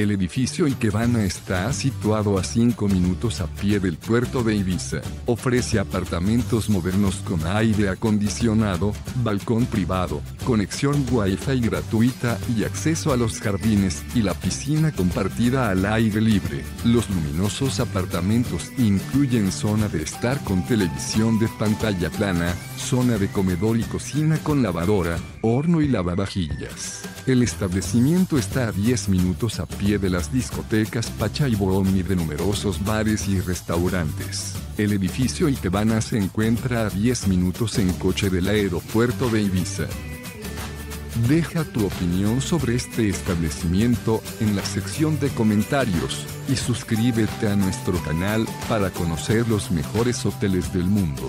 El edificio Ikebana está situado a 5 minutos a pie del puerto de Ibiza. Ofrece apartamentos modernos con aire acondicionado, balcón privado, conexión Wi-Fi gratuita y acceso a los jardines y la piscina compartida al aire libre. Los luminosos apartamentos incluyen zona de estar con televisión de pantalla plana, zona de comedor y cocina con lavadora, horno y lavavajillas. El establecimiento está a 10 minutos a pie de las discotecas Pacha y Boom y de numerosos bares y restaurantes. El edificio Ikebana se encuentra a 10 minutos en coche del aeropuerto de Ibiza. Deja tu opinión sobre este establecimiento en la sección de comentarios y suscríbete a nuestro canal para conocer los mejores hoteles del mundo.